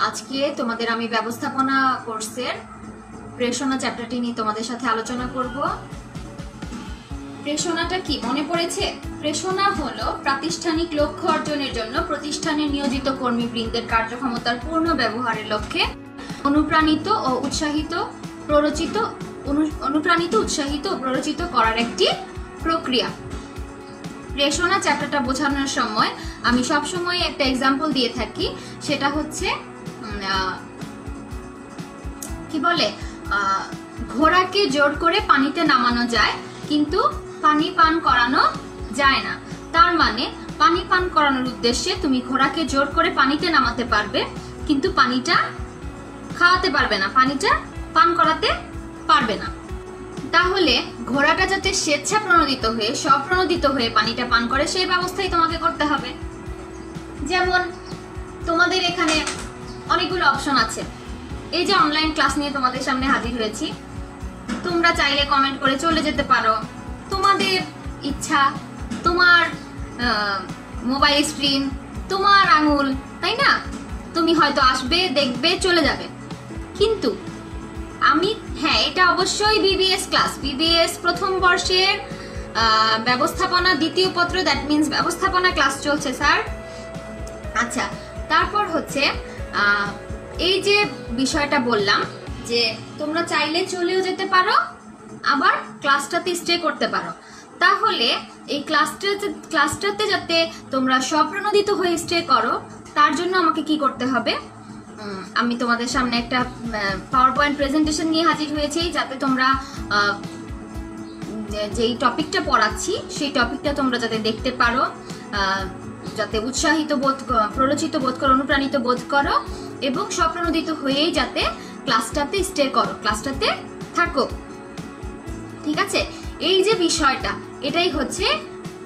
আজকে তোমাদের আমি ব্যবস্থাপনা কোর্সের প্রেষণা চ্যাপ্টারটি নিয়ে তোমাদের সাথে আলোচনা করব। প্রেষণাটা কি? মনে পড়েছে? প্রেষণা হলো প্রাতিষ্ঠানিক লক্ষ্য অর্জনের জন্য প্রতিষ্ঠানে নিয়োজিত কর্মীবৃন্দের কার্যক্ষমতার পূর্ণ ব্যবহারের লক্ষ্যে অনুপ্রাণিত ও উৎসাহিত প্ররোচিত অনু- অনুপ্রাণিত, উৎসাহিত ও প্ররোচিত করার একটি প্রক্রিয়া। প্রেষণা চ্যাপ্টারটা বোঝানোর সময় আমি সব সময় একটা এক্সাম্পল দিয়ে থাকি, সেটা হচ্ছে কি বলে ঘোড়াকে জোর করে পানিতে নামানো যায়, কিন্তু পানি পান করানো যায় না। তার মানে পানি পান করানোর উদ্দেশ্যে তুমি ঘোড়াকে জোর করে পানিতে নামাতে পারবে, কিন্তু পানিটা খাওয়াতে পারবে না, পানিটা পান করাতে পারবে না। তাহলে ঘোড়াটা যাতে স্বেচ্ছা প্রণোদিত হয়ে, স্বপ্রণোদিত হয়ে পানিটা পান করে, সেই ব্যবস্থাই তোমাকে করতে হবে। যেমন তোমাদের এখানে অনেকগুলো অপশন আছে। এই যে অনলাইন ক্লাস নিয়ে তোমাদের সামনে হাজির হয়েছি। তোমরা চাইলে কমেন্ট করে চলে যেতে পারো। তোমাদের ইচ্ছা, তোমার মোবাইল স্ক্রিন তোমার আঙুল, তাই না? তুমি হয়তো আসবে, দেখবে, চলে যাবে। কিন্তু আমি হ্যাঁ এটা অবশ্যই বিবিএস ক্লাস বিবিএস প্রথম বর্ষের ব্যবস্থাপনা, দ্বিতীয় পত্র দ্যাট মিন্স ব্যবস্থাপনা ক্লাস চলছে স্যার আচ্ছা তারপর হচ্ছে এই যে বিষয়টা বললাম যে তোমরা চাইলে চলেও যেতে পারো, আবার ক্লাসটাতে স্টে করতে পারো। তাহলে এই ক্লাসটাতে ক্লাসটাতে যাতে তোমরা স্বপ্রণোদিত হয়ে স্টে করো, তার জন্য আমাকে কি করতে হবে? আমি তোমাদের সামনে একটা পাওয়ার পয়েন্ট প্রেজেন্টেশন নিয়ে হাজির হয়েছি, যাতে তোমরা যেই টপিকটা পড়াচ্ছি, সেই টপিকটা তোমরা যাতে দেখতে পারো। যাতে উৎসাহিত বোধ প্ররোচিত বোধ করো, অনুপ্রাণিত বোধ করো এবং স্বপ্রণোদিত হয়েই যাতে ক্লাসটাতে স্টে করো, ক্লাসটাতে থাকো। ঠিক আছে? এই যে বিষয়টা, এটাই হচ্ছে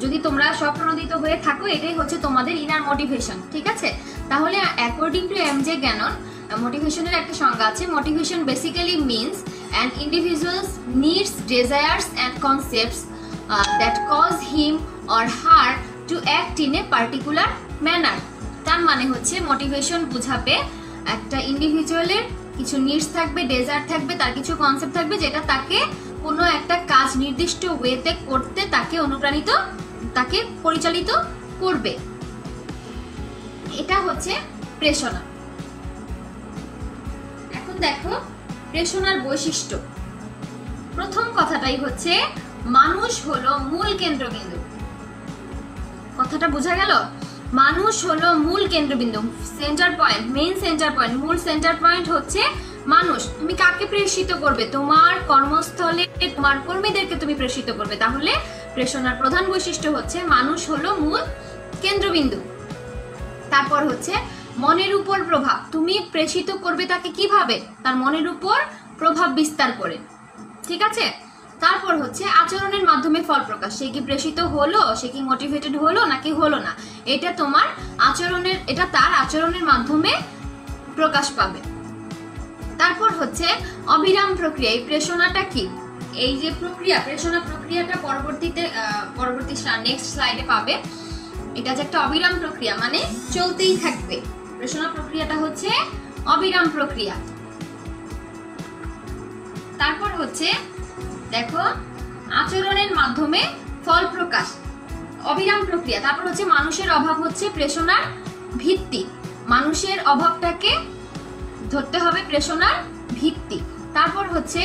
যদি তোমরা স্বপ্রণোদিত হয়ে থাকো, এটাই হচ্ছে তোমাদের ইনার মোটিভেশন ঠিক আছে? তাহলে according to M J Gannon মোটিভেশনের একটা সংজ্ঞা আছে। Motivation basically means an individual's needs desires and concepts that cause him or her to act in a particular manner তার মানে হচ্ছে মোটিভেশন বুঝাবে, একটা ইন্ডিভিজুয়ালের কিছু নিডস থাকবে ডেজার্ট থাকবে, তার কিছু কনসেপ্ট থাকবে যেটা তাকে কোনো একটা কাজ নির্দিষ্ট ওয়েতে করতে তাকে অনুপ্রাণিত, তাকে পরিচালিত করবে। এটা হচ্ছে প্রেষণা। এখন দেখো প্রেষণার বৈশিষ্ট্য। প্রথম কথাটাই হচ্ছে, মানুষ হলো মূল কেন্দ্রবিন্দু। কথাটা বোঝা গেল? মানুষ হলো মূল কেন্দ্রবিন্দু centre point main centre point মূল সেন্টার পয়েন্ট হচ্ছে মানুষ। তুমি কাকে প্রেষিত করবে? তোমার কর্মস্থলে তোমার কর্মীদেরকে তুমি প্রেষিত করবে। তাহলে প্রেষণার প্রধান বৈশিষ্ট্য হচ্ছে মানুষ হলো মূল কেন্দ্রবিন্দু। তারপর হচ্ছে মনের উপর প্রভাব। তুমি প্রেষিত করবে তাকে কীভাবে? তার মনের উপর প্রভাব বিস্তার করে। ঠিক আছে? তারপর হচ্ছে আচরণের মাধ্যমে ফল প্রকাশ। সে কি প্রেষিত হলো? সে কি মোটিভেটেড হলো? নাকি হলো না? এটা তোমার আচরণের, এটা তার আচরণের মাধ্যমে প্রকাশ পাবে। তারপর হচ্ছে অবিরাম প্রক্রিয়া। এই প্রেষণাটা কি? এই যে প্রক্রিয়া, প্রেষণা প্রক্রিয়াটা পরবর্তীতে পরবর্তী নেক্সট স্লাইডে পাবে। এটা যে একটা অবিরাম প্রক্রিয়া মানে চলতেই থাকবে। প্রেষণা প্রক্রিয়াটা হচ্ছে অবিরাম প্রক্রিয়া। তারপর হচ্ছে দেখো, আচরণের মাধ্যমে ফল প্রকাশ, অবিরাম প্রক্রিয়া। তারপর হচ্ছে মানুষের অভাব হচ্ছে প্রেষণার ভিত্তি। মানুষের অভাবটাকে ধরতে হবে প্রেষণার ভিত্তি। তারপর হচ্ছে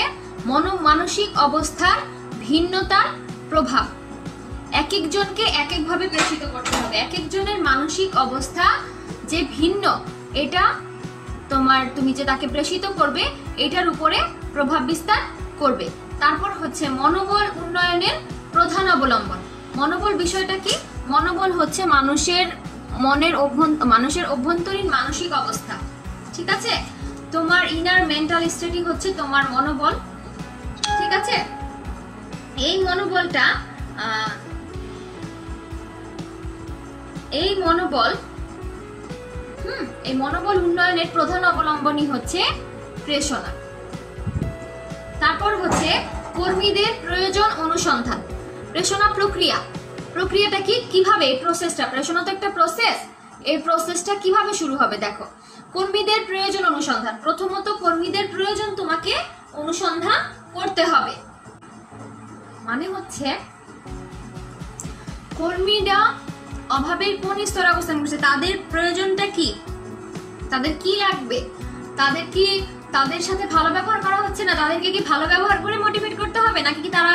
মন মানসিক অবস্থার ভিন্নতার প্রভাব। এক একজনকে এক একভাবে প্রেষিত করতে হবে। এক একজনের মানসিক অবস্থা যে ভিন্ন, এটা তোমার তুমি যে তাকে প্রেষিত করবে, এটার উপরে প্রভাব বিস্তার করবে। তারপর হচ্ছে মনোবল উন্নয়নের প্রধান অবলম্বন। মনোবল বিষয়টা কি? মনোবল হচ্ছে মানুষের মনের মানুষের অভ্যন্তরীণ মানসিক অবস্থা। ঠিক আছে? তোমার ইনার মেন্টাল স্টেটি হচ্ছে তোমার মনোবল। ঠিক আছে? এই মনোবলটা এই মনোবল, হুম, এই মনোবল উন্নয়নের প্রধান অবলম্বনই হচ্ছে প্রেষণা। তারপর হচ্ছে কর্মীদের প্রয়োজন অনুসন্ধান, প্রেষণা প্রক্রিয়া। প্রক্রিয়াটা কি? কীভাবে এই প্রসেসটা প্রেষণা তো একটা প্রসেস এই প্রসেসটা কীভাবে শুরু হবে দেখো। কর্মীদের প্রয়োজন অনুসন্ধান। প্রথমত কর্মীদের প্রয়োজন তোমাকে অনুসন্ধান করতে হবে। মানে হচ্ছে কর্মীরা অভাবের কোন স্তরে অবস্থান করছে। তাদের প্রয়োজনটা কি? তাদের কি লাগবে? তাদের কি তাদের সাথে ভালো ব্যবহার করা হচ্ছে না? তাদেরকে কি ভালো ব্যবহার করে মোটিভেট করতে হবে? নাকি কি তারা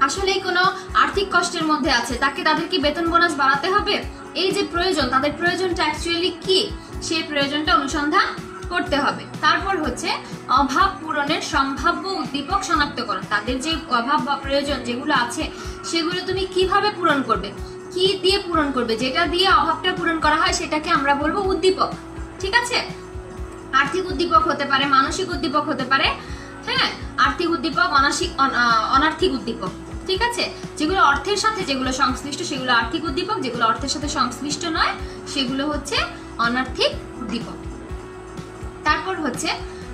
আসলেই কোনো আর্থিক কষ্টের মধ্যে আছে? তাকে তাদের কি বেতন বোনাস বাড়াতে হবে? এই যে প্রয়োজন, তাদের প্রয়োজনটা অ্যাকচুয়ালি কি? সেই প্রয়োজনটা অনুসন্ধান করতে হবে। তারপর হচ্ছে অভাব পূরণের সম্ভাব্য উদ্দীপক শনাক্তকরণ। তাদের যে অভাব বা প্রয়োজন যেগুলো আছে, সেগুলো তুমি কীভাবে পূরণ করবে? কি দিয়ে পূরণ করবে? যেটা দিয়ে অভাবটা পূরণ করা হয়, সেটাকে আমরা বলব উদ্দীপক। ঠিক আছে? আর্থিক উদ্দীপক হতে পারে, মানসিক উদ্দীপক হতে পারে হ্যাঁ? আর্থিক উদ্দীপক, অনাসিক, অন- অনার্থিক উদ্দীপক, ঠিক আছে? যেগুলো অর্থের সাথে যেগুলো সংশ্লিষ্ট, সেগুলো আর্থিক উদ্দীপক, যেগুলো অর্থের সাথে সংশ্লিষ্ট নয়, সেগুলো হচ্ছে অনার্থিক উদ্দীপক। তারপর হচ্ছে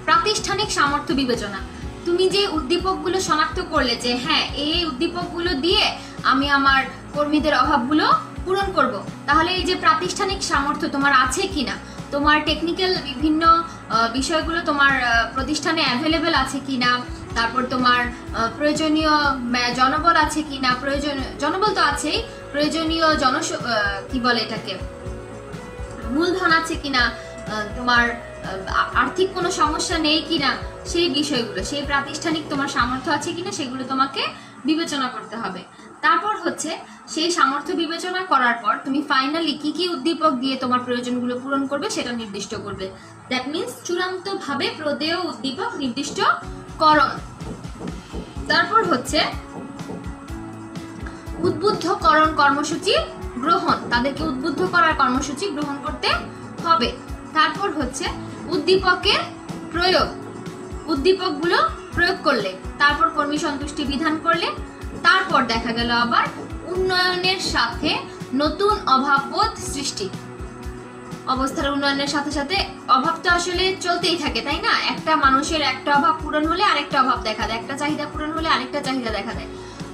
প্রাতিষ্ঠানিক সামর্থ্য বিবেচনা। তুমি যে উদ্দীপকগুলো শনাক্ত করলে যে হ্যাঁ এই উদ্দীপকগুলো দিয়ে আমি আমার কর্মীদের অভাবগুলো পূরণ করব, তাহলে এই যে প্রাতিষ্ঠানিক সামর্থ্য তোমার আছে কিনা তোমার টেকনিক্যাল বিভিন্ন বিষয়গুলো তোমার প্রতিষ্ঠানে অ্যাভেলেবেল আছে কিনা তারপর তোমার প্রয়োজনীয় জনবল আছে কিনা প্রয়োজন জনবল তো আছেই প্রয়োজনীয় জন কি বলে এটাকে মূলধন আছে কিনা আহ, তোমার আর্থিক কোনো সমস্যা নেই কিনা সেই বিষয়গুলো সেই প্রাতিষ্ঠানিক তোমার সামর্থ্য আছে কিনা সেগুলো তোমাকে বিবেচনা করতে হবে। তারপর হচ্ছে সেই সামর্থ্য বিবেচনা করার পর তুমি ফাইনালি কি কি উদ্দীপক দিয়ে তোমার প্রয়োজনগুলো পূরণ করবে সেটা নির্দিষ্ট করবে। দ্যাট মিনস চূড়ান্তভাবে প্রদেয় উদ্দীপক নির্দিষ্ট করণ তারপর হচ্ছে উদ্বুদ্ধকরণ কর্মসূচি গ্রহণ। তাদেরকে উদ্বুদ্ধ করার কর্মসূচি গ্রহণ করতে হবে। তারপর হচ্ছে উদ্দীপকের প্রয়োগ। উদ্দীপকগুলো প্রয়োগ করলে, তারপর কর্মী সন্তুষ্টি বিধান করলে তারপর দেখা গেল আবার উন্নয়নের সাথে নতুন অভাববোধ সৃষ্টি। অবস্থার উন্নয়নের সাথে সাথে অভাব তো আসলে চলতেই থাকে, তাই না? একটা মানুষের একটা অভাব পূরণ হলে আরেকটা অভাব দেখা দেয়, একটা চাহিদা পূরণ হলে আরেকটা চাহিদা দেখা দেয়।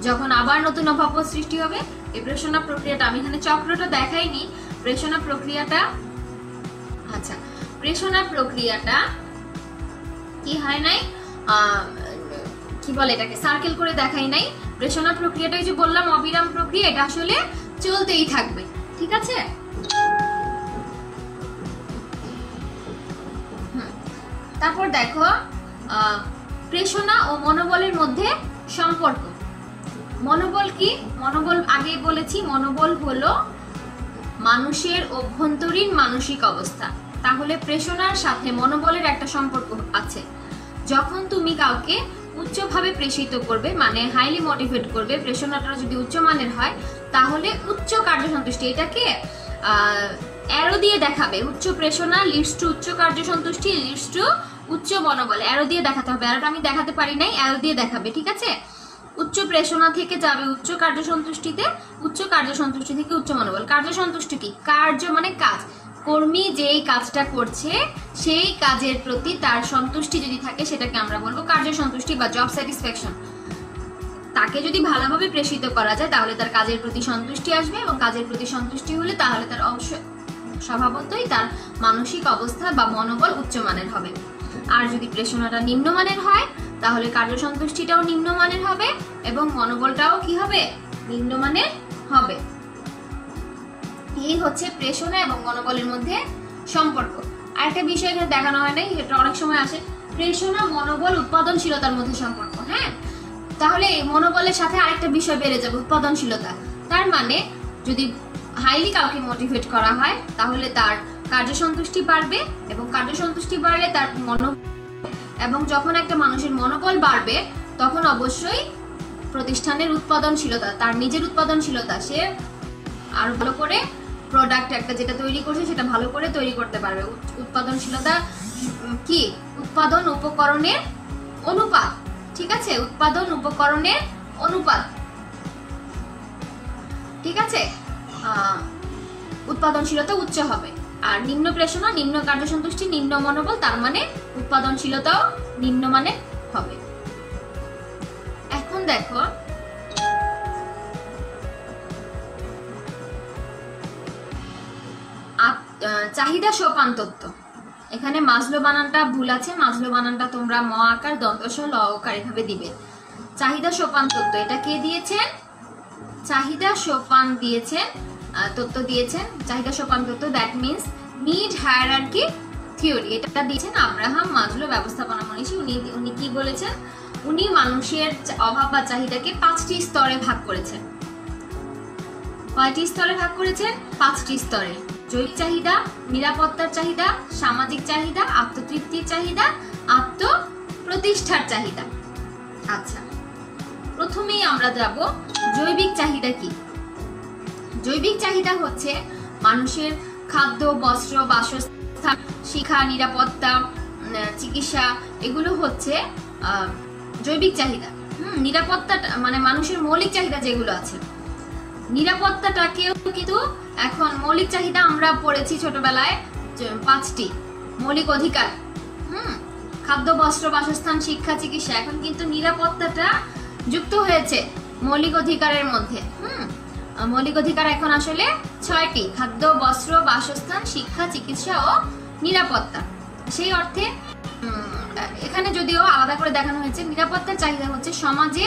যখন আবার নতুন অভাব সৃষ্টি হবে, এই প্রেষণা প্রক্রিয়াটা, আমি এখানে চক্রটা দেখাইনি, প্রেষণা প্রক্রিয়াটা আচ্ছা প্রেষণা প্রক্রিয়াটা কি হয় নাই? কি বলে এটাকে? সার্কেল করে দেখাই নাই। প্রেষণা প্রক্রিয়াটা যে বললাম, অবিরাম প্রক্রিয়া, এটা আসলে চলতেই থাকবে। ঠিক আছে? তারপর দেখো প্রেষণা ও মনোবলের মধ্যে সম্পর্ক। মনোবল কি? মনোবল আগেই বলেছি, মনোবল হলো মানুষের অভ্যন্তরীণ মানসিক অবস্থা। তাহলে প্রেষণার সাথে মনোবলের একটা সম্পর্ক আছে। যখন তুমি কাউকে উচ্চভাবে প্রেষিত করবে মানে হাইলি মোটিভেট করবে প্রেষণাটা যদি উচ্চমানের হয়, তাহলে উচ্চ কার্য সন্তুষ্টি এটাকে অ্যারো দিয়ে দেখাবে। উচ্চ প্রেষণা লিডস টু উচ্চ কার্যসন্তুষ্টি লিডস টু উচ্চ মনোবল। অ্যারো দিয়ে দেখাতে হবে। অ্যারোটা আমি দেখাতে পারি নাই অ্যারো দিয়ে দেখাবে, ঠিক আছে? উচ্চ প্রেষণা থেকে যাবে উচ্চ কার্যসন্তুষ্টিতে, উচ্চ কার্য সন্তুষ্টি থেকে উচ্চ মনোবল। কার্যসন্তুষ্টি কি? কার্য মানে কাজ। কর্মী যেই কাজটা করছে, সেই কাজের প্রতি তার সন্তুষ্টি যদি থাকে, সেটাকে আমরা বলব কার্য সন্তুষ্টি বা জব স্যাটিসফ্যাকশন তাকে যদি ভালোভাবে প্রেষিত করা যায়, তাহলে তার কাজের প্রতি সন্তুষ্টি আসবে এবং কাজের প্রতি সন্তুষ্টি হলে তাহলে তার অবশ্য স্বভাবতই তার মানসিক অবস্থা বা মনোবল উচ্চমানের হবে। আর যদি প্রেষণাটা নিম্নমানের হয়, তাহলে কার্যসন্তুষ্টিটাও নিম্নমানের হবে এবং মনোবলটাও কি হবে? নিম্নমানের হবে। এই হচ্ছে প্রেষণা এবং মনোবলের মধ্যে সম্পর্ক। আরেকটা বিষয় এখানে দেখানো হয় নাই, এটা অনেক সময় আসে। প্রেষণা, মনোবল, উৎপাদনশীলতার মধ্যে সম্পর্ক হ্যাঁ? তাহলে মনোবলের সাথে আরেকটা বিষয় বেড়ে যাবে, উৎপাদনশীলতা। তার মানে যদি হাইলি কাউকে মোটিভেট করা হয়, তাহলে তার কার্যসন্তুষ্টি বাড়বে এবং কার্যসন্তুষ্টি বাড়লে তার মনো এবং যখন একটা মানুষের মনোবল বাড়বে, তখন অবশ্যই প্রতিষ্ঠানের উৎপাদনশীলতা, তার নিজের উৎপাদনশীলতা সে আরও ভালো করে প্রোডাক্ট একটা যেটা তৈরি করছে, সেটা ভালো করে তৈরি করতে পারবে। উৎপাদনশীলতা কি? উৎপাদন উপকরণের অনুপাত। ঠিক আছে? উৎপাদন উপকরণের অনুপাত। ঠিক আছে? উৎপাদনশীলতা উচ্চ হবে। আর নিম্ন প্রেষণা নিম্ন কার্যসন্তুষ্টি, নিম্ন মনোবল, তার মানে উৎপাদনশীলতাও নিম্নমানের হবে। এখন দেখো চাহিদা সোপান তত্ত্ব। এখানে মাজলো বানানটা ভুল আছে মাজলো বানানটা তোমরা ম আকার দন্তস ল আকার এভাবে দিবে। চাহিদা সোপান তত্ত্ব এটা কে দিয়েছেন? চাহিদা সোপান দিয়েছেন আহ, তত্ত্ব দিয়েছেন। চাহিদা সোপান তত্ত্ব that means need hierarchy theory এটা দিয়েছেন আব্রাহাম মাজলো ব্যবস্থাপনা মনীষী। উনি উনি কি বলেছেন? উনি মানুষের অভাব বা চাহিদাকে পাঁচটি স্তরে ভাগ করেছেন। কয়টি স্তরে ভাগ করেছেন? পাঁচটি স্তরে। জৈবিক চাহিদা, নিরাপত্তার চাহিদা, সামাজিক চাহিদা, আত্মতৃপ্তির চাহিদা আত্ম প্রতিষ্ঠার চাহিদা। আচ্ছা প্রথমেই আমরা যাব জৈবিক চাহিদা কি? জৈবিক চাহিদা হচ্ছে মানুষের খাদ্য, বস্ত্র, বাসস্থান, শিক্ষা, নিরাপত্তা চিকিৎসা, এগুলো হচ্ছে জৈবিক চাহিদা। হুম নিরাপত্তা মানে মানুষের মৌলিক চাহিদা যেগুলো আছে। নিরাপত্তাটাকেও কিন্তু এখন মৌলিক চাহিদা, আমরা পড়েছি ছোটবেলায় পাঁচটি। মৌলিক অধিকার। হুম, খাদ্য, বস্ত্র, বাসস্থান, শিক্ষা, চিকিৎসা। এখন কিন্তু নিরাপত্তাটা যুক্ত হয়েছে মৌলিক অধিকারের মধ্যে। হুম, মৌলিক অধিকার এখন আসলে ছয়টি, খাদ্য, বস্ত্র, বাসস্থান, শিক্ষা, চিকিৎসা ও নিরাপত্তা। সেই অর্থে এখানে যদিও আলাদা করে দেখানো হয়েছে, নিরাপত্তার চাহিদা হচ্ছে সমাজে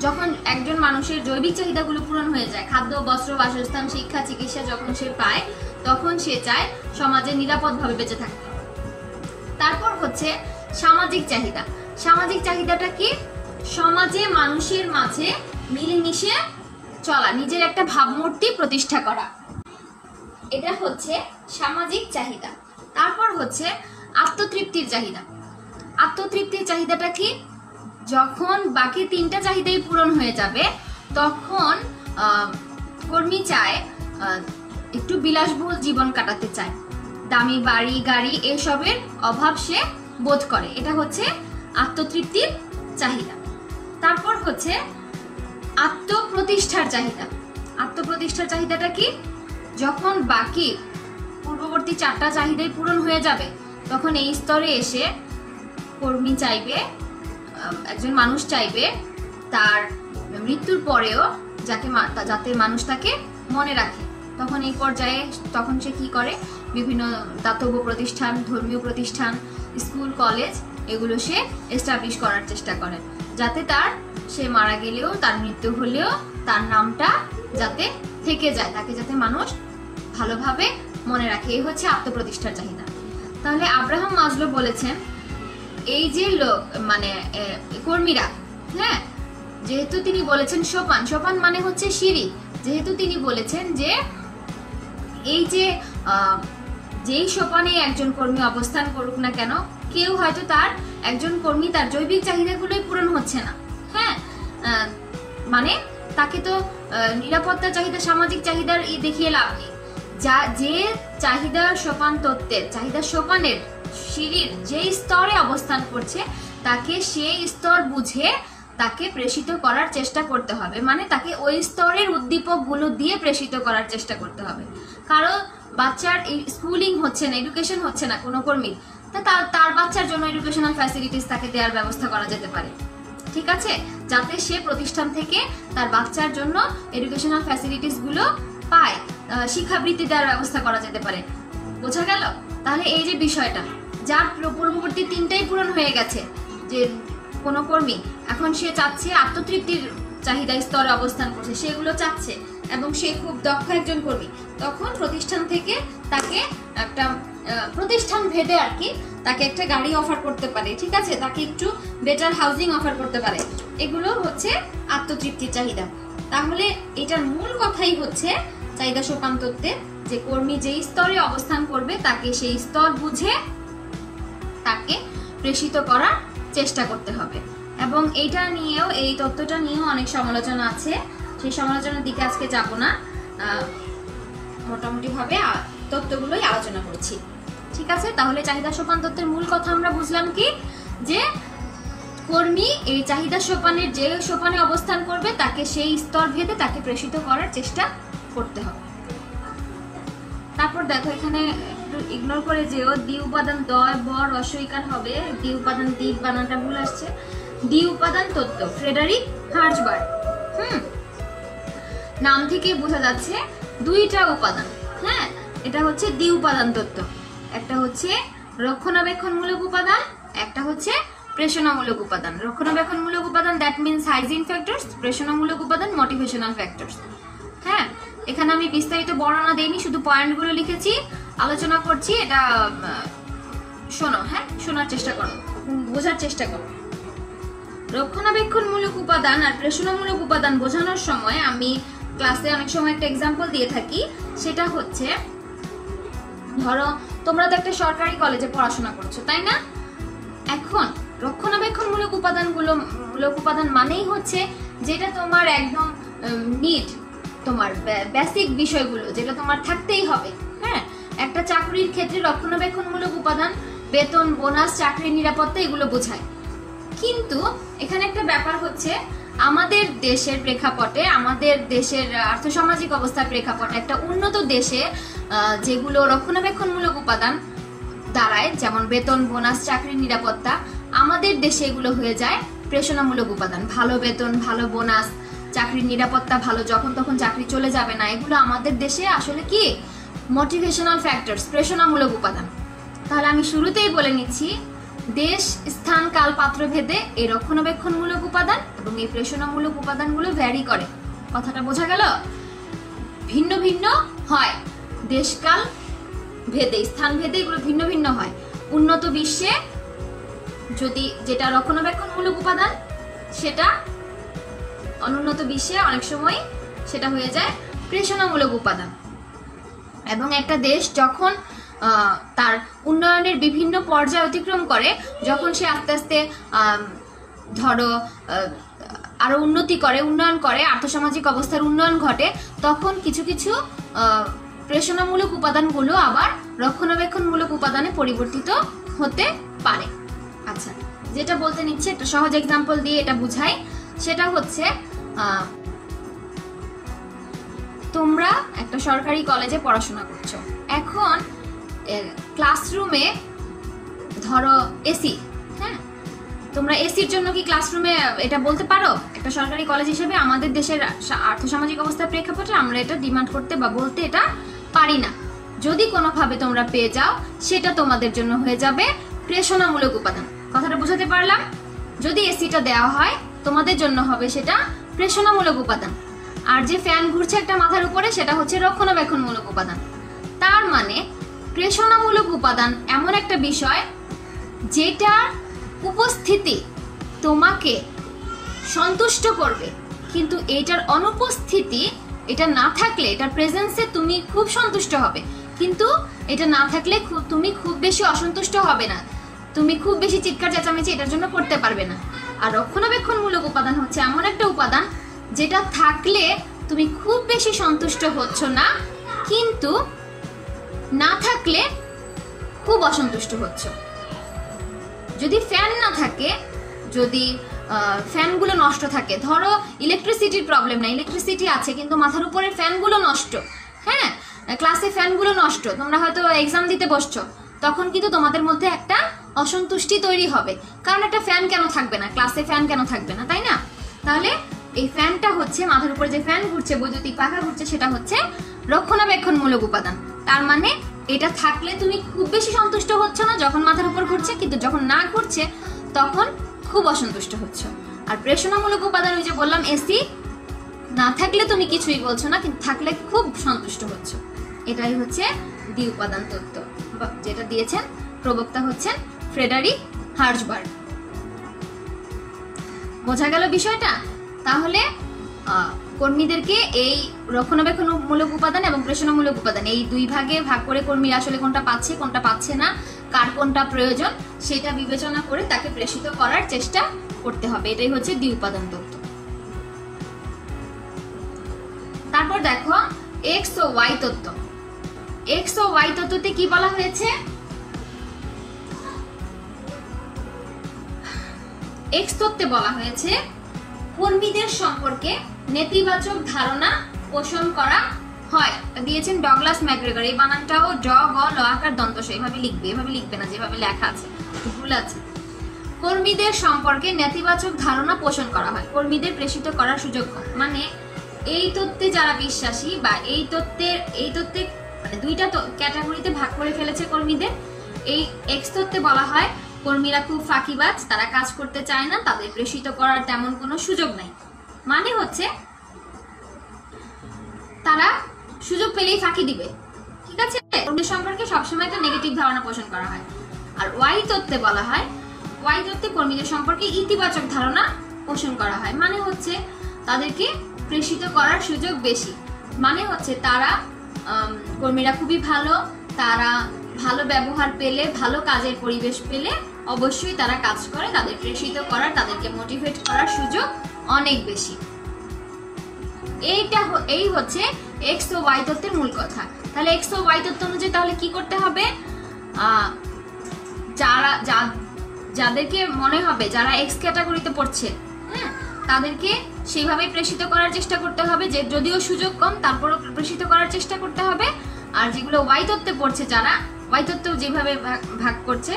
যখন একজন মানুষের জৈবিক চাহিদাগুলো পূরণ হয়ে যায়, খাদ্য, বস্ত্র, বাসস্থান, শিক্ষা, চিকিৎসা যখন সে পায়, তখন সে চায় সমাজে নিরাপদভাবে বেঁচে থাকতে। তারপর হচ্ছে সামাজিক চাহিদা। সামাজিক চাহিদাটা কি? সমাজে মানুষের মাঝে মিলেমিশে চলা, নিজের একটা ভাবমূর্তি প্রতিষ্ঠা করা। এটা হচ্ছে সামাজিক চাহিদা। তারপর হচ্ছে আত্মতৃপ্তির চাহিদা। আত্মতৃপ্তির চাহিদাটা কি? যখন বাকি তিনটা চাহিদাই পূরণ হয়ে যাবে, তখন কর্মী চায় একটু বিলাসবহুল জীবন কাটাতে চায়। দামি বাড়ি, গাড়ি এসবের অভাব সে বোধ করে। এটা হচ্ছে আত্মতৃপ্তির চাহিদা। তারপর হচ্ছে আত্মপ্রতিষ্ঠার চাহিদা। আত্মপ্রতিষ্ঠার চাহিদাটা কি? যখন বাকি পূর্ববর্তী চারটা চাহিদাই পূরণ হয়ে যাবে, তখন এই স্তরে এসে কর্মী চাইবে একজন মানুষ চাইবে তার মৃত্যুর পরেও যাকে যাতে মানুষ তাকে মনে রাখে। তখন এই পর্যায়ে তখন সে কি করে? বিভিন্ন দাতব্য প্রতিষ্ঠান, ধর্মীয় প্রতিষ্ঠান, স্কুল, কলেজ এগুলো সে এস্টাবলিশ করার চেষ্টা করে। যাতে তার সে মারা গেলেও, তার মৃত্যু হলেও তার নামটা যাতে থেকে যায়, তাকে যাতে মানুষ ভালোভাবে মনে রাখে। এই হচ্ছে আত্মপ্রতিষ্ঠার চাহিদা। তাহলে আব্রাহাম মাজলো বলেছেন এই যে লোক মানে কর্মীরা হ্যাঁ? যেহেতু তিনি বলেছেন সোপান সোপান মানে হচ্ছে সিঁড়ি। যেহেতু তিনি বলেছেন যে, এই যে যেই সোপানে একজন কর্মী অবস্থান করুক না কেন, কেউ হয়তো তার একজন কর্মী তার জৈবিক চাহিদাগুলোই পূরণ হচ্ছে না হ্যাঁ? মানে তাকে তো নিরাপত্তা চাহিদা, সামাজিক চাহিদার ই দেখিয়ে লাভ নেই। যা, যে চাহিদা সোপান তত্ত্বের, চাহিদা সোপানের সিঁড়ির যে স্তরে অবস্থান করছে, তাকে সেই স্তর বুঝে তাকে প্রেষিত করার চেষ্টা করতে হবে। মানে তাকে ওই স্তরের উদ্দীপকগুলো দিয়ে প্রেষিত করার চেষ্টা করতে হবে। কারও বাচ্চার স্কুলিং হচ্ছে না, এডুকেশন হচ্ছে না কোনো কর্মীর। তা, তার- বাচ্চার জন্য এডুকেশনাল ফ্যাসিলিটিস তাকে দেওয়ার ব্যবস্থা করা যেতে পারে। ঠিক আছে? যাতে সে প্রতিষ্ঠান থেকে তার বাচ্চার জন্য এডুকেশনাল ফ্যাসিলিটিসগুলো পায়। শিক্ষাবৃত্তি দেওয়ার ব্যবস্থা করা যেতে পারে। বোঝা গেল? তাহলে এই যে বিষয়টা, যার পূর্ববর্তী তিনটাই পূরণ হয়ে গেছে, যে কোনো কর্মী, এখন সে চাচ্ছে আত্মতৃপ্তির চাহিদা স্তরে অবস্থান করছে, সেগুলো চাচ্ছে, এবং সে খুব দক্ষ একজন কর্মী। তখন প্রতিষ্ঠান থেকে তাকে একটা প্রতিষ্ঠান ভেদে আর কি তাকে একটা গাড়ি অফার করতে পারে, ঠিক আছে? তাকে একটু বেটার হাউজিং অফার করতে পারে। এগুলো হচ্ছে আত্মতৃপ্তির চাহিদা। তাহলে এটার মূল কথাই হচ্ছে চাহিদা সোপান তত্ত্বে যে কর্মী যেই স্তরে অবস্থান করবে, তাকে সেই স্তর বুঝে তাকে প্রেষিত করার চেষ্টা করতে হবে। এবং এইটা নিয়েও, এই তত্ত্বটা নিয়েও অনেক সমালোচনা আছে। সেই সমালোচনার দিকে আজকে যাব না। মোটামুটিভাবে তত্ত্বগুলোই আলোচনা করছি। ঠিক আছে? তাহলে চাহিদা সোপান তত্ত্বের মূল কথা আমরা বুঝলাম কি? যে কর্মী এই চাহিদা সোপানের যে সোপানে অবস্থান করবে, তাকে সেই স্তর ভেদে তাকে প্রেষিত করার চেষ্টা করতে হবে। তারপর দেখো এখানে একটু ইগনোর করে যেও, দ্বি উপাদান দয় ব রসইকার হবে। দ্বি উপাদান দ্বীপ বানানটা ভুল আসছে। দ্বি উপাদান তত্ত্ব, ফ্রেডারিক হার্জবার হুম, নাম থেকে বোঝা যাচ্ছে দুইটা উপাদান। হ্যাঁ এটা হচ্ছে দ্বি উপাদান তত্ত্ব। একটা হচ্ছে রক্ষণাবেক্ষণমূলক উপাদান, একটা হচ্ছে প্রেষণামূলক উপাদান। রক্ষণাবেক্ষণমূলক উপাদান দ্যাট মিনস হাইজিন ফ্যাক্টরস প্রেষণামূলক উপাদান মোটিভেশনাল ফ্যাক্টরস হ্যাঁ এখানে আমি বিস্তারিত বর্ণনা দেইনি, শুধু পয়েন্টগুলো লিখেছি। আলোচনা করছি, এটা শোনো হ্যাঁ শোনার চেষ্টা করো, বোঝার চেষ্টা করো। রক্ষণাবেক্ষণমূলক উপাদান আর প্রেষণামূলক উপাদান বোঝানোর সময় আমি ক্লাসে অনেক সময় একটা এক্সাম্পল দিয়ে থাকি। সেটা হচ্ছে, ধরো, তোমরা তো একটা সরকারি কলেজে পড়াশোনা করছ, তাই না? এখন রক্ষণাবেক্ষণমূলক উপাদানগুলো, মূলক উপাদান মানেই হচ্ছে যেটা তোমার একদম নিড তোমার বেসিক বিষয়গুলো, যেটা তোমার থাকতেই হবে হ্যাঁ? একটা চাকরির ক্ষেত্রে রক্ষণাবেক্ষণমূলক উপাদান, বেতন, বোনাস, চাকরির নিরাপত্তা এগুলো বোঝায়। কিন্তু এখানে একটা ব্যাপার হচ্ছে, আমাদের দেশের প্রেক্ষাপটে, আমাদের দেশের আর্থসামাজিক অবস্থার প্রেক্ষাপটে একটা উন্নত দেশে যেগুলো রক্ষণাবেক্ষণমূলক উপাদান দাঁড়ায়, যেমন বেতন, বোনাস, চাকরির নিরাপত্তা আমাদের দেশে এগুলো হয়ে যায়। প্রেষণামূলক উপাদান, ভালো বেতন, ভালো বোনাস, চাকরির নিরাপত্তা ভালো, যখন তখন চাকরি চলে যাবে না। এগুলো আমাদের দেশে আসলে কি? মোটিভেশনাল ফ্যাক্টরস প্রেষণামূলক উপাদান। তাহলে আমি শুরুতেই বলে নিচ্ছি, দেশ, স্থান, কাল পাত্র ভেদে এই রক্ষণাবেক্ষণমূলক উপাদান এবং এই প্রেষণামূলক উপাদানগুলো ভ্যারি করে। কথাটা বোঝা গেল? ভিন্ন ভিন্ন হয়। দেশকাল ভেদে, স্থান, ভেদে এগুলো ভিন্ন ভিন্ন হয়। উন্নত বিশ্বে যদি যেটা রক্ষণাবেক্ষণমূলক উপাদান, সেটা অনুন্নত বিশ্বে অনেক সময় সেটা হয়ে যায় প্রেষণামূলক উপাদান। এবং একটা দেশ যখন তার উন্নয়নের বিভিন্ন পর্যায় অতিক্রম করে, যখন সে আস্তে আস্তে ধরো আরও উন্নতি করে, উন্নয়ন করে, আর্থসামাজিক অবস্থার উন্নয়ন ঘটে, তখন কিছু কিছু প্রেষণামূলক উপাদানগুলো আবার রক্ষণাবেক্ষণমূলক উপাদানে পরিবর্তিত হতে পারে। আচ্ছা যেটা বলতে নিচ্ছে, একটা সহজ এক্সাম্পল দিয়ে এটা বুঝাই। সেটা হচ্ছে তোমরা একটা সরকারি কলেজে পড়াশোনা করছ। এখন ক্লাসরুমে ধরো এসি হ্যাঁ? তোমরা এসির জন্য কি ক্লাসরুমে এটা বলতে পারো? একটা সরকারি কলেজ হিসেবে আমাদের দেশের আর্থসামাজিক অবস্থার প্রেক্ষাপটে আমরা এটা ডিমান্ড করতে বা বলতে এটা পারি না। যদি কোনোভাবে তোমরা পেয়ে যাও, সেটা তোমাদের জন্য হয়ে যাবে প্রেষণামূলক উপাদান। কথাটা বোঝাতে পারলাম? যদি এসিটা দেওয়া হয়, তোমাদের জন্য হবে সেটা প্রেষণামূলক উপাদান। আর যে ফ্যান ঘুরছে একটা মাথার উপরে, সেটা হচ্ছে রক্ষণাবেক্ষণমূলক উপাদান। তার মানে প্রেষণামূলক উপাদান এমন একটা বিষয় যেটার উপস্থিতি তোমাকে সন্তুষ্ট করবে। কিন্তু এটার অনুপস্থিতি, এটা না থাকলে, এটার প্রেজেন্সে তুমি খুব সন্তুষ্ট হবে। কিন্তু এটা না থাকলে তুমি খুব বেশি অসন্তুষ্ট হবে না। তুমি খুব বেশি চিৎকার চেঁচামেচি এটার জন্য করতে পারবে না। আর রক্ষণাবেক্ষণমূলক উপাদান হচ্ছে এমন একটা উপাদান যেটা থাকলে তুমি খুব বেশি সন্তুষ্ট হচ্ছ না, কিন্তু না থাকলে খুব অসন্তুষ্ট হচ্ছ। যদি ফ্যান না থাকে, যদি ফ্যানগুলো নষ্ট থাকে, ধরো ইলেকট্রিসিটির প্রবলেম না ইলেকট্রিসিটি আছে, কিন্তু মাথার উপরে ফ্যানগুলো নষ্ট হ্যাঁ? ক্লাসে ফ্যানগুলো নষ্ট, তোমরা হয়তো এক্সাম দিতে বসছো। তখন কিন্তু তোমাদের মধ্যে একটা অসন্তুষ্টি তৈরি হবে। কারণ একটা ফ্যান কেন থাকবে না? ক্লাসে ফ্যান কেন থাকবে না? তাই না? তাহলে এই ফ্যানটা হচ্ছে মাথার উপরে যে ফ্যান ঘুরছে, বৈদ্যুতিক পাখা ঘুরছে, সেটা হচ্ছে রক্ষণাবেক্ষণমূলক উপাদান। তার মানে এটা থাকলে তুমি খুব বেশি সন্তুষ্ট হচ্ছ না যখন মাথার উপর ঘুরছে, কিন্তু যখন না ঘুরছে, তখন খুব অসন্তুষ্ট হচ্ছ। আর প্রেষণামূলক উপাদান ওই যে বললাম এসি না থাকলে তুমি কিছুই বলছো না, কিন্তু থাকলে খুব সন্তুষ্ট হচ্ছ। এটাই হচ্ছে দ্বি উপাদান তত্ত্ব। যেটা দিয়েছেন প্রবক্তা হচ্ছেন ফ্রেডারিক হার্জবার্গ বোঝা গেল বিষয়টা? তাহলে কর্মীদেরকে এই রক্ষণাবেক্ষণমূলক উপাদান এবং প্রেষণামূলক উপাদান, এই দুই ভাগে ভাগ করে কর্মীরা আসলে কোনটা পাচ্ছে কোনটা পাচ্ছে না, কার কোনটা প্রয়োজন, সেটা বিবেচনা করে তাকে প্রেষিত করার চেষ্টা করতে হবে। এটাই হচ্ছে দ্বি উপাদান তত্ত্ব। তারপর দেখো, এক্স ও ওয়াই তত্ত্ব। এক্স ও ওয়াই তত্ত্বতে কি বলা হয়েছে? এক্স তত্ত্বে বলা হয়েছে, কর্মীদের সম্পর্কে নেতিবাচক ধারণা পোষণ করা হয়। দিয়েছেন ডগলাস ম্যাকগ্রেগর। এই বানানটাও ড গ, ল আকার দন্তস এইভাবে লিখবে, এভাবে লিখবে না, যেভাবে লেখা আছে। ভুল আছে। কর্মীদের সম্পর্কে নেতিবাচক ধারণা পোষণ করা হয়। কর্মীদের প্রেষিত করার সুযোগ মানে এই তত্ত্বে যারা বিশ্বাসী বা এই তত্ত্বের, এই তত্ত্বে দুইটা ক্যাটাগরিতে ভাগ করে ফেলেছে কর্মীদের। এই এক্স তত্ত্বে বলা হয়, কর্মীরা খুব ফাঁকিবাজ, তারা কাজ করতে চায় না, তাদের প্রেষিত করার তেমন কোনো সুযোগ নাই। মানে হচ্ছে, তারা সুযোগ পেলেই ফাঁকি দিবে। ঠিক আছে? কর্মীদের সম্পর্কে সবসময় একটা নেগেটিভ ধারণা পোষণ করা হয়। আর ওয়াই তত্ত্বে বলা হয় ওয়াই তত্ত্বে কর্মীদের সম্পর্কে ইতিবাচক ধারণা পোষণ করা হয়। মানে হচ্ছে, তাদেরকে প্রেষিত করার সুযোগ বেশি। মানে হচ্ছে, তারা কর্মীরা খুবই ভালো। তারা ভালো ব্যবহার পেলে ভালো কাজের পরিবেশ পেলে অবশ্যই তারা কাজ করে তাদের প্রেষিত করার তাদেরকে মোটিভেট করার সুযোগ অনেক বেশি। এইটা এই হচ্ছে এক্স ও ওয়াই তত্ত্বের মূল কথা। তাহলে এক্স ও ওয়াই তত্ত্ব অনুযায়ী তাহলে কি করতে হবে? যারা যাদেরকে মনে হবে যারা এক্স ক্যাটাগরিতে পড়ছে হুম, তাদেরকে সেইভাবে প্রেষিত করার চেষ্টা করতে হবে। যে যদিও সুযোগ কম, তারপরও প্রেষিত করার চেষ্টা করতে হবে। আর যেগুলো ওয়াই তত্ত্বে পড়ছে যারা ওয়াই তত্ত্ব যেভাবে ভাগ- করছে,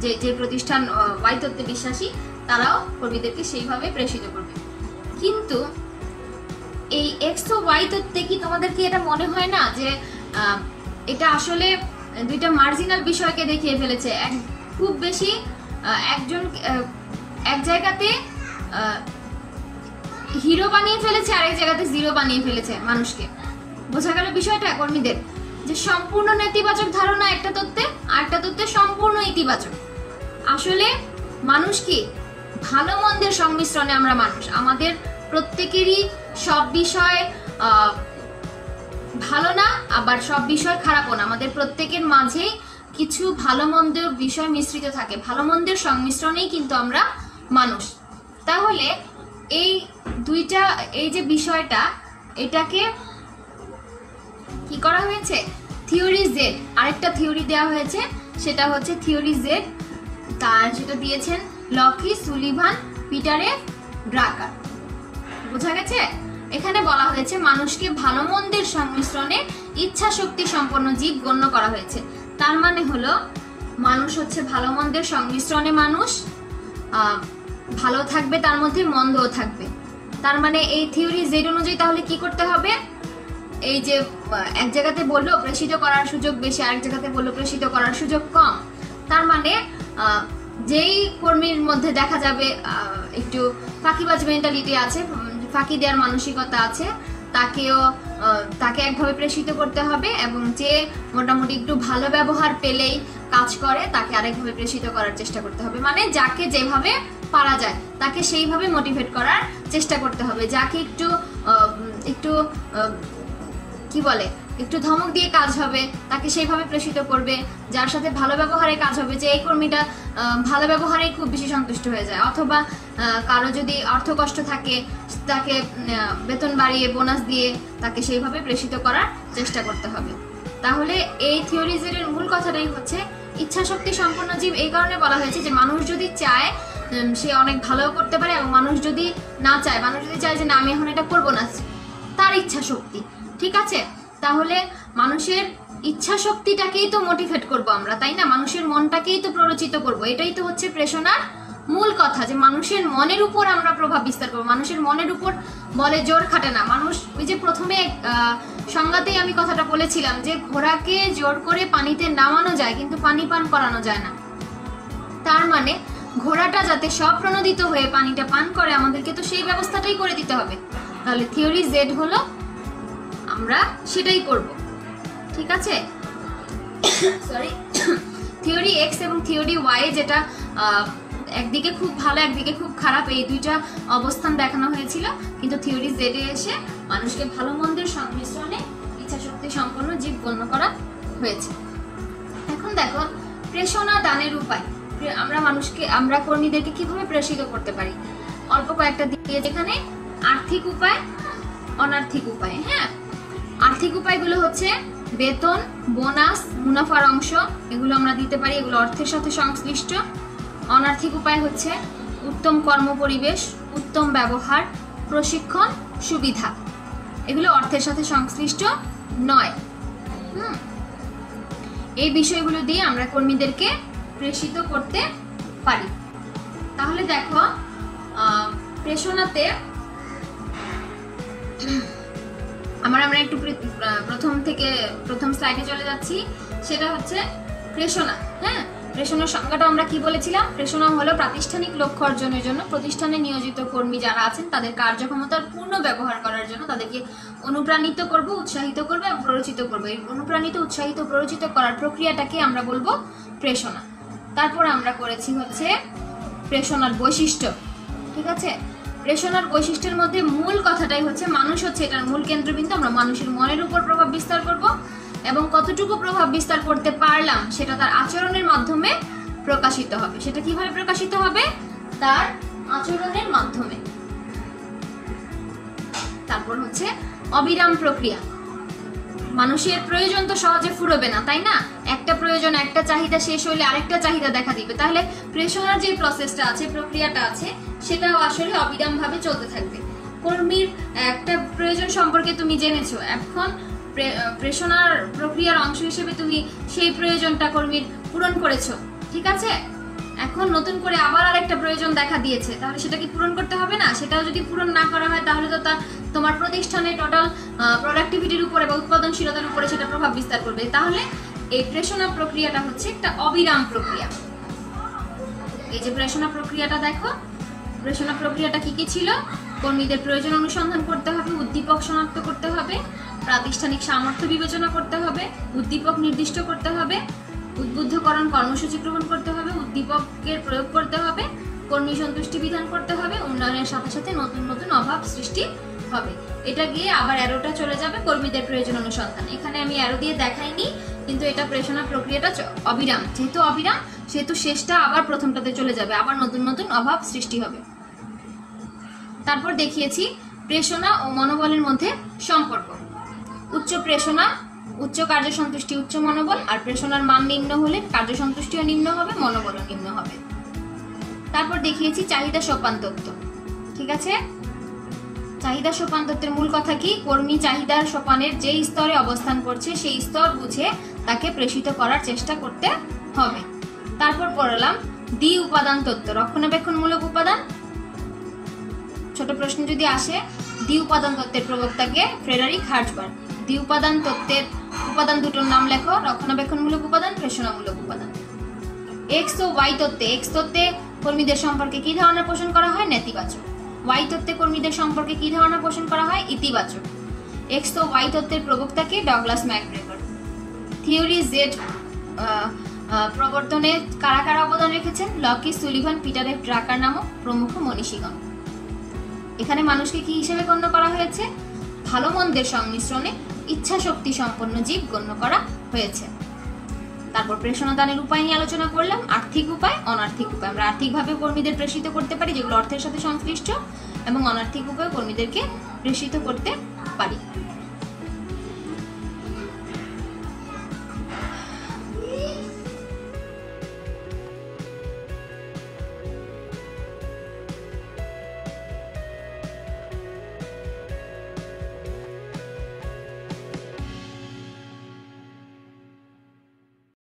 যে যে প্রতিষ্ঠান ওয়াই তত্ত্বে বিশ্বাসী, তারাও কর্মীদেরকে সেইভাবে প্রেষিত করবে। কিন্তু এই এক্স ও ওয়াই তত্ত্বে কি তোমাদের কি এটা মনে হয় না যে এটা আসলে দুইটা মার্জিনাল বিষয়কে দেখিয়ে ফেলেছে? এক, খুব বেশি একজন এক জায়গাতে হিরো বানিয়ে ফেলেছে আরেক জায়গাতে জিরো বানিয়ে ফেলেছে মানুষকে। বোঝা গেল বিষয়টা কর্মীদের। যে সম্পূর্ণ নেতিবাচক ধারণা একটা তত্ত্বে, আর একটা তত্ত্বে সম্পূর্ণ ইতিবাচক। আসলে মানুষ কি? ভালো মন্দের সংমিশ্রণে আমরা মানুষ। আমাদের প্রত্যেকেরই সব বিষয় ভালো না, আবার সব বিষয় খারাপও না। আমাদের প্রত্যেকের মাঝেই কিছু ভালো মন্দের বিষয় মিশ্রিত থাকে। ভালো মন্দের সংমিশ্রণেই কিন্তু আমরা মানুষ। তাহলে এই দুইটা, এই যে বিষয়টা, এটাকে কি করা হয়েছে? থিওরি জেড আরেকটা থিওরি দেওয়া হয়েছে, সেটা হচ্ছে থিওরি জেড তার সেটা দিয়েছেন লকি, সুলিভান, পিটারে ড্রাকার। বোঝা গেছে? এখানে বলা হয়েছে মানুষকে ভালো মন্দের সংমিশ্রণে ইচ্ছা শক্তি সম্পন্ন জীব গণ্য করা হয়েছে। তার মানে হলো, মানুষ হচ্ছে ভালো মন্দের সংমিশ্রণে মানুষ ভালো থাকবে, তার মধ্যে মন্দও থাকবে। তার মানে এই থিওরি জেড অনুযায়ী তাহলে কি করতে হবে? এই যে এক জায়গাতে বলল প্রেষিত করার সুযোগ বেশি, আরেক জায়গাতে বলল প্রেষিত করার সুযোগ কম। তার মানে যেই কর্মীর মধ্যে দেখা যাবে একটু ফাঁকিবাজ মেন্টালিটি আছে ফাঁকি দেওয়ার মানসিকতা আছে, তাকেও তাকে একভাবে প্রেষিত করতে হবে এবং যে মোটামুটি একটু ভালো ব্যবহার পেলেই কাজ করে, তাকে আরেকভাবে প্রেষিত করার চেষ্টা করতে হবে। মানে যাকে যেভাবে পারা যায়। তাকে সেইভাবে মোটিভেট করার চেষ্টা করতে হবে। যাকে একটু একটু কি বলে? একটু ধমক দিয়ে কাজ হবে, তাকে সেইভাবে প্রেষিত করবে। যার সাথে ভালো ব্যবহারে কাজ হবে, যে এই কর্মীটা ভালো ব্যবহারেই খুব বেশি সন্তুষ্ট হয়ে যায়। অথবা কারও যদি অর্থ কষ্ট থাকে, তাকে বেতন বাড়িয়ে, বোনাস দিয়ে তাকে সেইভাবে প্রেষিত করার চেষ্টা করতে হবে। তাহলে এই থিওরিজের মূল কথাটাই হচ্ছে ইচ্ছা শক্তি সম্পন্ন জীব এই কারণে বলা হয়েছে যে, মানুষ যদি চায় সে অনেক ভালো করতে পারে এবং মানুষ যদি না চায়, মানুষ যদি চায় যে না, আমি এখন এটা করব না, তার ইচ্ছা শক্তি, ঠিক আছে? তাহলে মানুষের ইচ্ছা শক্তিটাকেই তো মোটিভেট করব আমরা, তাই না? মানুষের মনটাকেই তো প্ররোচিত করব, এটাই তো হচ্ছে প্রেষণার মূল কথা যে মানুষের মনের উপর আমরা প্রভাব বিস্তার করব, মানুষের মনের উপর বলে জোর খাটে না। মানুষ, ওই যে প্রথমে সংজ্ঞাতেই আমি কথাটা বলেছিলাম যে ঘোড়াকে জোর করে পানিতে নামানো যায়, কিন্তু পানি পান করানো যায় না। তার মানে ঘোড়াটা যাতে স্বপ্রণোদিত হয়ে পানিটা পান করে, আমাদেরকে তো সেই ব্যবস্থাটাই করে দিতে হবে। তাহলে থিওরি জেড হলো, আমরা সেটাই করব। ঠিক আছে? সরি থিওরি এক্স এবং থিওরি ওয়াই যেটা একদিকে খুব ভালো, একদিকে খুব খারাপ, এই দুইটা অবস্থান দেখানো হয়েছিল। কিন্তু থিওরি জেডে এসে মানুষকে ভালো মন্দের সংমিশ্রণে ইচ্ছা শক্তি সম্পন্ন জীব গণ্য করা হয়েছে। এখন দেখো, প্রেষণা দানের উপায়। আমরা মানুষকে, আমরা কর্মীদেরকে কীভাবে প্রেষিত করতে পারি? অল্প কয়েকটা দিয়ে যেখানে আর্থিক উপায়, অনার্থিক উপায় হ্যাঁ? আর্থিক উপায়গুলো হচ্ছে বেতন, বোনাস, মুনাফার অংশ, এগুলো আমরা দিতে পারি, এগুলো অর্থের সাথে সংশ্লিষ্ট। অনার্থিক উপায় হচ্ছে উত্তম কর্মপরিবেশ উত্তম ব্যবহার, প্রশিক্ষণ, সুবিধা। এগুলো অর্থের সাথে সংশ্লিষ্ট নয়। হুম। এই বিষয়গুলো দিয়ে আমরা কর্মীদেরকে প্রেষিত করতে পারি। তাহলে দেখো প্রেষণাতে আমার, আমরা একটু প্রথম থেকে প্রথম স্লাইডে চলে যাচ্ছি। সেটা হচ্ছে প্রেষণা হ্যাঁ? প্রেষণার সংজ্ঞাটা আমরা কি বলেছিলাম? প্রেষণা হলো প্রাতিষ্ঠানিক লক্ষ্য অর্জনের জন্য প্রতিষ্ঠানে নিয়োজিত কর্মী যারা আছেন, তাদের কার্যক্ষমতার পূর্ণ ব্যবহার করার জন্য তাদেরকে অনুপ্রাণিত করব, উৎসাহিত করবে এবং প্ররোচিত করবে। অনুপ্রাণিত, উৎসাহিত, প্ররোচিত করার প্রক্রিয়াটাকে আমরা বলব প্রেষণা তারপর আমরা করেছি হচ্ছে প্রেষণার বৈশিষ্ট্য, ঠিক আছে? প্রেষণার বৈশিষ্ট্যের মধ্যে মূল কথাটাই হচ্ছে মানুষ হচ্ছে এটার মূল কেন্দ্রবিন্দু, আমরা মানুষের মনের উপর প্রভাব বিস্তার করব এবং কতটুকু প্রভাব বিস্তার করতে পারলাম সেটা তার আচরণের মাধ্যমে প্রকাশিত হবে। সেটা কীভাবে প্রকাশিত হবে? তার আচরণের মাধ্যমে। তারপর হচ্ছে অবিরাম প্রক্রিয়া। মানুষের প্রয়োজন তো সহজে ফুরবে না, তাই না? একটা প্রয়োজন, একটা চাহিদা শেষ হলে আরেকটা চাহিদা দেখা দিবে। তাহলে প্রেষণার যে প্রসেসটা আছে, প্রক্রিয়াটা আছে, সেটাও আসলে অবিরাম ভাবে চলতে থাকবে। কর্মীর একটা প্রয়োজন সম্পর্কে তুমি জেনেছো। এখন প্রেষণার প্রক্রিয়ার অংশ হিসেবে তুমি সেই প্রয়োজনটা কর্মীর পূরণ করেছ। ঠিক আছে? এখন নতুন করে আবার আরেকটা প্রয়োজন দেখা দিয়েছে। তাহলে সেটা কি পূরণ করতে হবে না? সেটাও যদি পূরণ না করা হয়, তাহলে তো তা তোমার প্রতিষ্ঠানে টোটাল প্রোডাক্টিভিটির উপরে বা উৎপাদনশীলতার উপরে সেটা প্রভাব বিস্তার করবে। তাহলে এই প্রেষণা প্রক্রিয়াটা হচ্ছে একটা অবিরাম প্রক্রিয়া। এই যে প্রেষণা প্রক্রিয়াটা দেখো, প্রেষণা প্রক্রিয়াটা কি কি ছিল? কর্মীদের প্রয়োজন অনুসন্ধান করতে হবে, উদ্দীপক শনাক্ত করতে হবে, প্রাতিষ্ঠানিক সামর্থ্য বিবেচনা করতে হবে, উদ্দীপক নির্দিষ্ট করতে হবে উদ্বুদ্ধকরণ কর্মসূচি গ্রহণ করতে হবে, উদ্দীপকের প্রয়োগ করতে হবে, কর্মী সন্তুষ্টি বিধান করতে হবে, উন্নয়নের সাথে সাথে নতুন নতুন অভাব সৃষ্টি হবে। এটা গিয়ে আবার অ্যারোটা চলে যাবে কর্মীদের প্রয়োজন অনুসন্ধান। এখানে আমি অ্যারো দিয়ে দেখাইনি, কিন্তু এটা প্রেষণা প্রক্রিয়াটা অবিরাম। যেহেতু অবিরাম, সেহেতু শেষটা আবার প্রথমটাতে চলে যাবে, আবার নতুন নতুন অভাব সৃষ্টি হবে। তারপর দেখিয়েছি প্রেষণা ও মনোবলের মধ্যে সম্পর্ক। উচ্চ প্রেষণা উচ্চ কার্যসন্তুষ্টি উচ্চ মনোবল আর প্রেষণার মান নিম্ন হলে কার্যসন্তুষ্টিও নিম্ন হবে, মনোবলও নিম্ন হবে। তারপর দেখিয়েছি চাহিদা সোপান তত্ত্ব। ঠিক আছে? চাহিদা সোপান তত্ত্বের মূল কথা কি? কর্মী চাহিদার সোপানের যে স্তরে অবস্থান করছে, সেই স্তর বুঝে তাকে প্রেষিত করার চেষ্টা করতে হবে। তারপর পড়লাম দ্বি উপাদান তত্ত্ব, রক্ষণাবেক্ষণমূলক উপাদান। ছোট প্রশ্ন যদি আসে, দ্বি উপাদান তত্ত্বের প্রবক্তাকে ফ্রেডারিক হার্জবার্গ দ্বি উপাদান তত্ত্বের উপাদান দুটোর নাম লেখো, রক্ষণাবেক্ষণমূলক উপাদান, প্রেষণামূলক উপাদান। এক্স ও ওয়াই তত্ত্বে এক্স তত্ত্বে কর্মীদের সম্পর্কে কি ধারণা পোষণ করা হয়? নেতিবাচক। ওয়াই তত্ত্বে কর্মীদের সম্পর্কে কি ধারণা পোষণ করা হয়? ইতিবাচক। এক্স ও ওয়াই তত্ত্বের প্রবক্তাকে ডগলাস ম্যাকগ্রেগর থিওরি জেড প্রবর্তনে কারা কারা অবদান রেখেছেন? লকি সুলিভান পিটার এফ ড্রাকার নামক প্রমুখ মনীষীগণ। এখানে মানুষকে কি হিসেবে গণ্য করা হয়েছে? ভালো মন্দের সংমিশ্রণে ইচ্ছা শক্তি সম্পন্ন জীব গণ্য করা হয়েছে। তারপর প্রেষণাদানের উপায় নিয়ে আলোচনা করলাম। আর্থিক উপায়, অনার্থিক উপায়। আমরা আর্থিকভাবে কর্মীদের প্রেষিত করতে পারি, যেগুলো অর্থের সাথে সংশ্লিষ্ট, এবং অনার্থিক উপায়ে কর্মীদেরকে প্রেষিত করতে পারি।